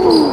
Ooh.